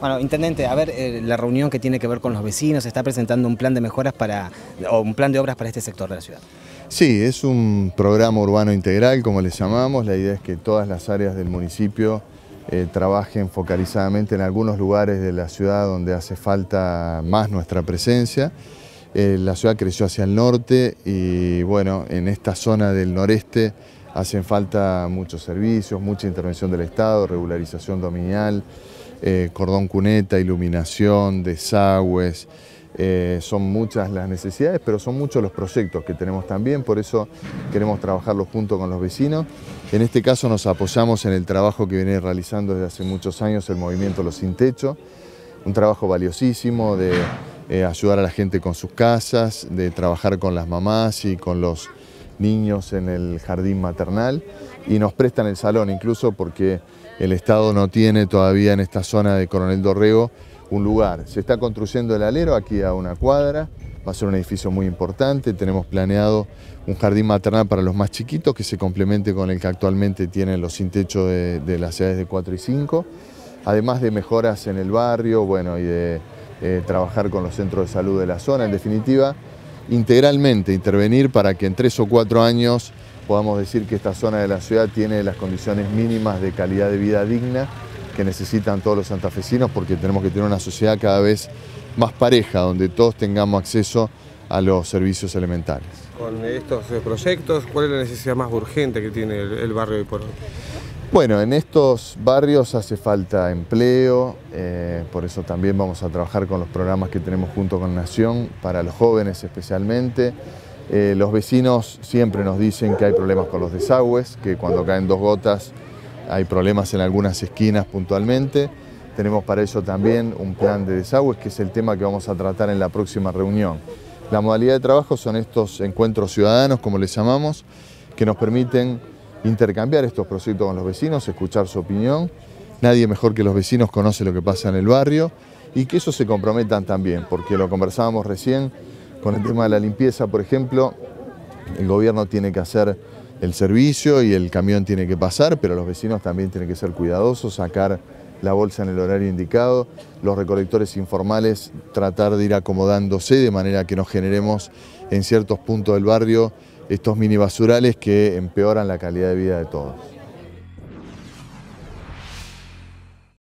Bueno, intendente, a ver, eh, la reunión que tiene que ver con los vecinos, está presentando un plan de mejoras para, o un plan de obras para este sector de la ciudad. Sí, es un programa urbano integral, como le llamamos. La idea es que todas las áreas del municipio eh, trabajen focalizadamente en algunos lugares de la ciudad donde hace falta más nuestra presencia. Eh, la ciudad creció hacia el norte y bueno, en esta zona del noreste hacen falta muchos servicios, mucha intervención del Estado, regularización dominial, eh, cordón cuneta, iluminación, desagües, eh, son muchas las necesidades, pero son muchos los proyectos que tenemos también, por eso queremos trabajarlos junto con los vecinos. En este caso nos apoyamos en el trabajo que viene realizando desde hace muchos años el movimiento Los Sin Techo, un trabajo valiosísimo de eh, ayudar a la gente con sus casas, de trabajar con las mamás y con los niños en el jardín maternal y nos prestan el salón incluso porque el Estado no tiene todavía en esta zona de Coronel Dorrego un lugar. Se está construyendo el alero aquí a una cuadra, va a ser un edificio muy importante, tenemos planeado un jardín maternal para los más chiquitos que se complemente con el que actualmente tienen los sin techo de, las ciudades de 4 y 5, además de mejoras en el barrio bueno, y de eh, trabajar con los centros de salud de la zona, en definitiva, integralmente intervenir para que en tres o cuatro años podamos decir que esta zona de la ciudad tiene las condiciones mínimas de calidad de vida digna que necesitan todos los santafesinos porque tenemos que tener una sociedad cada vez más pareja, donde todos tengamos acceso a los servicios elementales. Con estos eh, proyectos, ¿cuál es la necesidad más urgente que tiene el, barrio de por hoy? Bueno, en estos barrios hace falta empleo, eh, por eso también vamos a trabajar con los programas que tenemos junto con Nación, para los jóvenes especialmente. Eh, los vecinos siempre nos dicen que hay problemas con los desagües, que cuando caen dos gotas hay problemas en algunas esquinas puntualmente. Tenemos para eso también un plan de desagües, que es el tema que vamos a tratar en la próxima reunión. La modalidad de trabajo son estos encuentros ciudadanos, como les llamamos, que nos permiten intercambiar estos proyectos con los vecinos, escuchar su opinión. Nadie mejor que los vecinos conoce lo que pasa en el barrio y que eso se comprometan también, porque lo conversábamos recién, con el tema de la limpieza, por ejemplo, el gobierno tiene que hacer el servicio y el camión tiene que pasar, pero los vecinos también tienen que ser cuidadosos, sacar la bolsa en el horario indicado, los recolectores informales tratar de ir acomodándose de manera que no generemos en ciertos puntos del barrio estos mini basurales que empeoran la calidad de vida de todos.